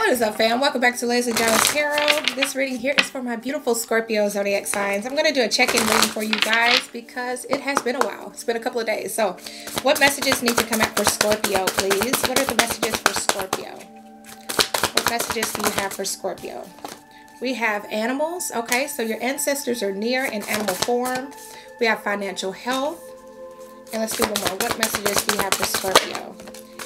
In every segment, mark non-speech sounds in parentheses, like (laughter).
What is up, fam? Welcome back to Lesley Jones Tarot. This reading here is for my beautiful Scorpio zodiac signs. I'm going to do a check-in reading for you guys because it has been a while. It's been a couple of days. So, what messages need to come out for Scorpio, please? What are the messages for Scorpio? What messages do you have for Scorpio? We have animals. Okay, so your ancestors are near in animal form. We have financial health. And let's do one more. What messages do you have for Scorpio?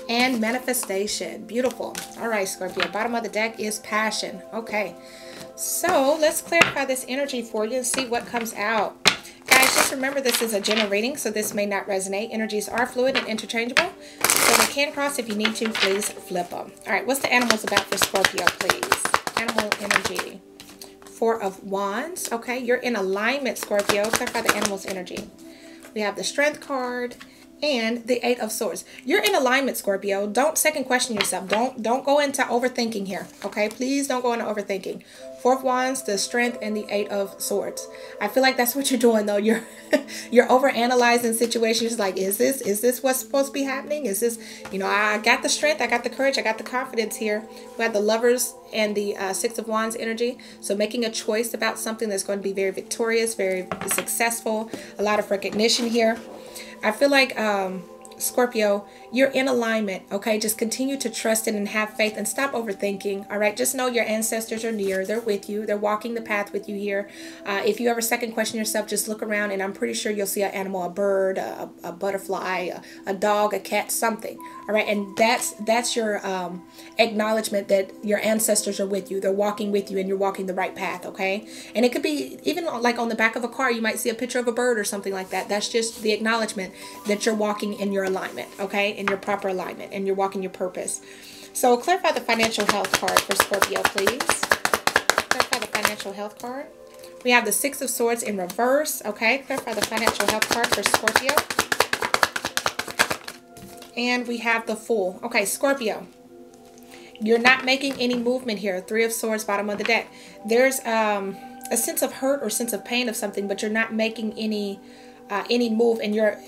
And manifestation. Beautiful. All right, Scorpio. Bottom of the deck is passion. Okay. So let's clarify this energy for you and see what comes out. Guys, just remember this is a general reading, so this may not resonate. Energies are fluid and interchangeable, so they can cross if you need to. Please flip them. All right, what's the animals about for Scorpio, please? Animal energy. Four of Wands. Okay, you're in alignment, Scorpio. Clarify the animal's energy. We have the Strength card and the eight of swords. You're in alignment scorpio. Don't second question yourself. Don't don't go into overthinking here okay? Please don't go into overthinking. Four of wands the strength and the eight of swords. I feel like that's what you're doing though. You're (laughs) you're over analyzing situations like is this is this what's supposed to be happening? Is this you know i got the strength. I got the courage. I got the confidence here. We have the lovers and the uh, six of wands energy. So making a choice about something that's going to be very victorious very successful. A lot of recognition here I feel like um, Scorpio, you're in alignment, okay? Just continue to trust it and have faith and stop overthinking, all right? Just know your ancestors are near. They're with you. They're walking the path with you here. Uh, if you ever second question yourself, just look around and I'm pretty sure you'll see an animal, a bird, a, a butterfly, a, a, dog, a cat, something, all right? And that's that's your um, acknowledgement that your ancestors are with you. They're walking with you and you're walking the right path, okay? And it could be even like on the back of a car, you might see a picture of a bird or something like that. That's just the acknowledgement that you're walking in your alignment, okay? In your proper alignment and you're walking your purpose. So clarify the financial health card for Scorpio, please. Clarify the financial health card. We have the Six of Swords in reverse, okay? Clarify the financial health card for Scorpio. And we have the Fool. Okay, Scorpio. You're not making any movement here. Three of Swords, bottom of the deck. There's um, a sense of hurt or sense of pain of something, but you're not making any uh, any move and you're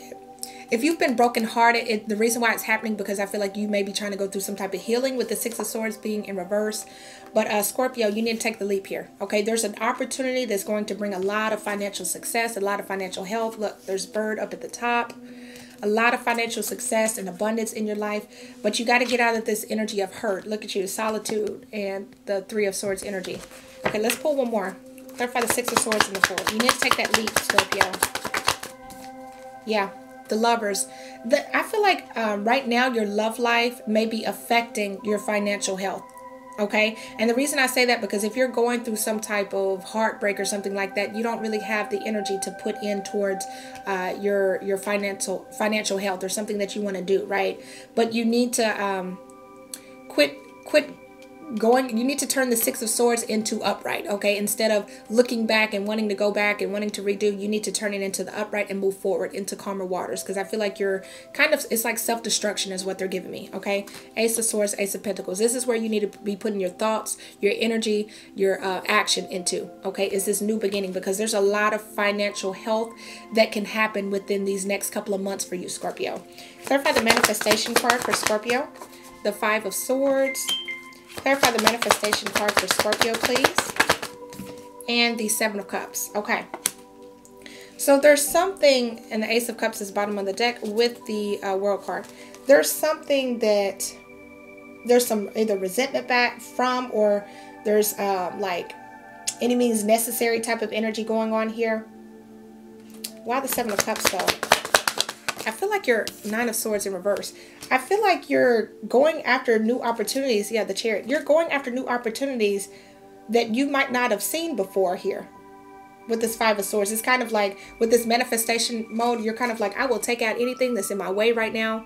if you've been brokenhearted, it, the reason why it's happening because I feel like you may be trying to go through some type of healing with the Six of Swords being in reverse. But uh, Scorpio, you need to take the leap here. Okay, there's an opportunity that's going to bring a lot of financial success, a lot of financial health. Look, there's bird up at the top. A lot of financial success and abundance in your life, but you got to get out of this energy of hurt. Look at you, solitude and the Three of Swords energy. Okay, let's pull one more. Clarify the Six of Swords and the Four. You need to take that leap, Scorpio. Yeah, the lovers the, i feel like um, right now your love life may be affecting your financial health okay? And the reason i say that because if you're going through some type of heartbreak or something like that you don't really have the energy to put in towards uh, your your financial financial health or something that you want to do right? But you need to um, quit quit going you need to turn the six of swords into upright okay? Instead of looking back and wanting to go back and wanting to redo you need to turn it into the upright and move forward into calmer waters. Because i feel like you're kind of it's like self-destruction is what they're giving me okay? Ace of swords ace of pentacles. This is where you need to be putting your thoughts your energy your uh, action into okay? Is this new beginning? Because there's a lot of financial health that can happen within these next couple of months for you scorpio. Clarify the manifestation card for scorpio. The five of swords Clarify the manifestation card for Scorpio, please. And the Seven of Cups. Okay. So there's something, and the Ace of Cups is bottom of the deck with the uh, World card. There's something that there's some either resentment back from or there's uh, like any means necessary type of energy going on here. Why the Seven of Cups though? I feel like you're Nine of Swords in reverse. I feel like you're going after new opportunities. Yeah, the chariot. You're going after new opportunities that you might not have seen before here with this Five of Swords. It's kind of like with this manifestation mode, you're kind of like, I will take out anything that's in my way right now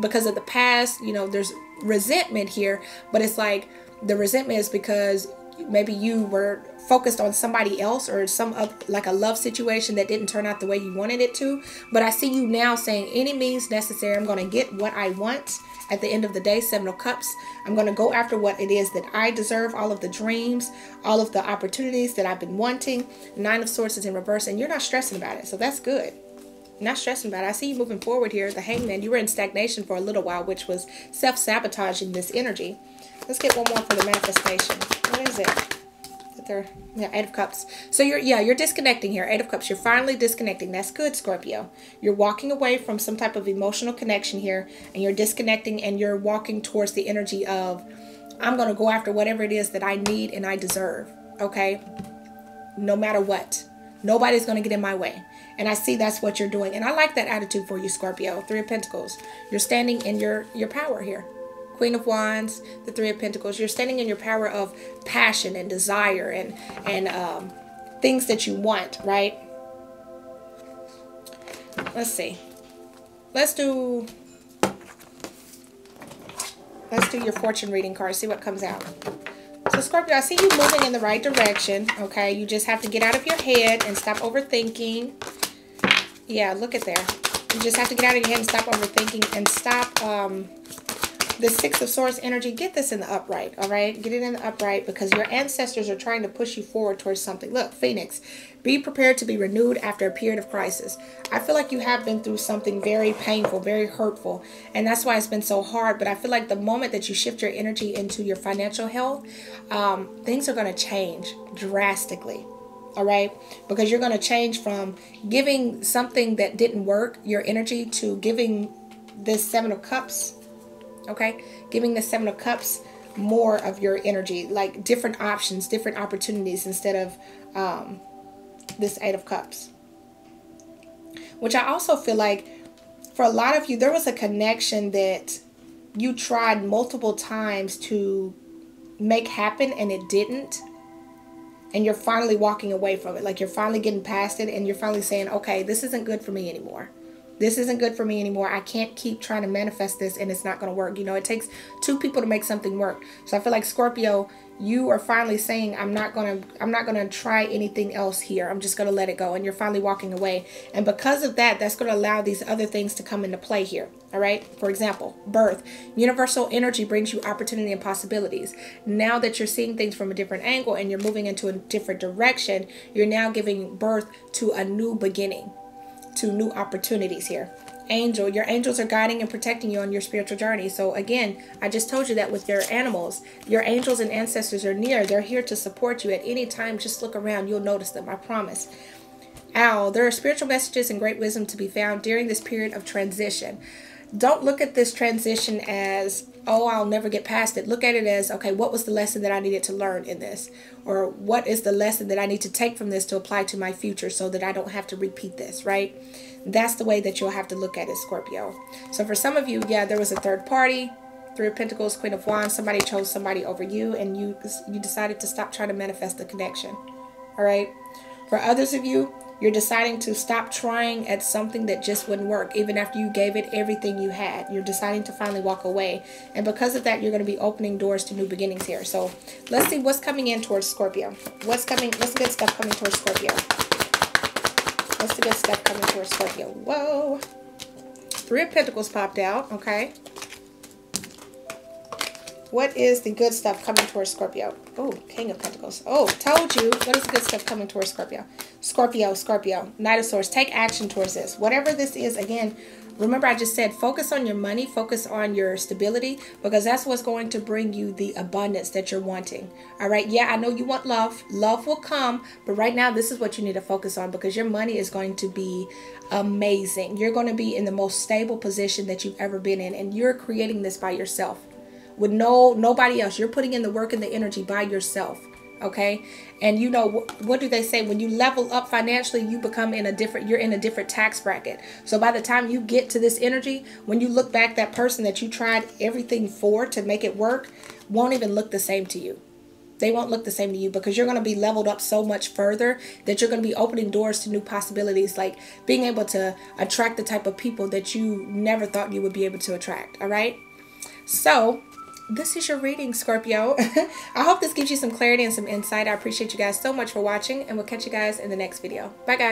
because of the past. You know, there's resentment here, but it's like the resentment is because maybe you were focused on somebody else or some of like a love situation that didn't turn out the way you wanted it to but i see you now saying any means necessary i'm going to get what i want at the end of the day seven of cups i'm going to go after what it is that i deserve all of the dreams all of the opportunities that i've been wanting nine of swords is in reverse and you're not stressing about it so that's good not stressing about it. I see you moving forward here. The hangman, you were in stagnation for a little while, which was self-sabotaging this energy. Let's get one more for the manifestation. What is it? There, yeah, Eight of Cups. So you're, yeah, you're disconnecting here. Eight of Cups. You're finally disconnecting. That's good, Scorpio. You're walking away from some type of emotional connection here, and you're disconnecting, and you're walking towards the energy of, I'm going to go after whatever it is that I need and I deserve. Okay? No matter what. Nobody's going to get in my way. And I see that's what you're doing. And I like that attitude for you, Scorpio. Three of Pentacles. You're standing in your, your power here. Queen of Wands, the Three of Pentacles. You're standing in your power of passion and desire and, and um, things that you want, right? Let's see. Let's do let's do your fortune reading card. See what comes out. So Scorpio, I see you moving in the right direction. Okay, you just have to get out of your head and stop overthinking. Yeah, look at there. You just have to get out of your head and stop overthinking and stop um, the Six of Swords energy. Get this in the upright, all right? Get it in the upright because your ancestors are trying to push you forward towards something. Look, Phoenix, be prepared to be renewed after a period of crisis. I feel like you have been through something very painful, very hurtful, and that's why it's been so hard. But I feel like the moment that you shift your energy into your financial health, um, things are going to change drastically all right because you're going to change from giving something that didn't work your energy to giving this seven of cups okay giving the seven of cups more of your energy like different options different opportunities instead of um, this eight of cups which i also feel like for a lot of you there was a connection that you tried multiple times to make happen and it didn't and you're finally walking away from it. Like you're finally getting past it and you're finally saying, okay, this isn't good for me anymore. This isn't good for me anymore. I can't keep trying to manifest this and it's not going to work. You know, it takes two people to make something work. So I feel like Scorpio, you are finally saying I'm not going to I'm not going to try anything else here. I'm just going to let it go and you're finally walking away. And because of that, that's going to allow these other things to come into play here. All right? For example, birth. Universal energy brings you opportunity and possibilities. Now that you're seeing things from a different angle and you're moving into a different direction, you're now giving birth to a new beginning, to new opportunities here angel. Your angels are guiding and protecting you on your spiritual journey. So again, I just told you that with your animals, your angels and ancestors are near. They're here to support you at any time. Just look around. You'll notice them. I promise. Owl, there are spiritual messages and great wisdom to be found during this period of transition. Don't look at this transition as, oh, I'll never get past it. Look at it as, okay, what was the lesson that I needed to learn in this? Or what is the lesson that I need to take from this to apply to my future so that I don't have to repeat this, right? That's the way that you'll have to look at it, Scorpio. So for some of you, yeah, there was a third party, Three of Pentacles, Queen of Wands. Somebody chose somebody over you, and you you decided to stop trying to manifest the connection. All right. For others of you, you're deciding to stop trying at something that just wouldn't work, even after you gave it everything you had. You're deciding to finally walk away. And because of that, you're going to be opening doors to new beginnings here. So let's see what's coming in towards Scorpio. What's coming? What's the good stuff coming towards Scorpio? What's the good stuff coming towards Scorpio? Whoa. Three of Pentacles popped out. Okay. What is the good stuff coming towards Scorpio? Oh, King of Pentacles. Oh, told you. What is the good stuff coming towards Scorpio? Scorpio, Scorpio. Knight of Swords. Take action towards this. Whatever this is, again, Remember, I just said focus on your money, focus on your stability, because that's what's going to bring you the abundance that you're wanting. All right. Yeah, I know you want love. Love will come, but right now, this is what you need to focus on because your money is going to be amazing. You're going to be in the most stable position that you've ever been in, and you're creating this by yourself with no nobody else. You're putting in the work and the energy by yourself okay? And you know what do they say? When you level up financially you become in a different you're in a different tax bracket. So by the time you get to this energy when you look back that person that you tried everything for to make it work won't even look the same to you. They won't look the same to you because you're going to be leveled up so much further that you're going to be opening doors to new possibilities like being able to attract the type of people that you never thought you would be able to attract all right? So this is your reading, Scorpio. (laughs) I hope this gives you some clarity and some insight. I appreciate you guys so much for watching, and we'll catch you guys in the next video. Bye, guys.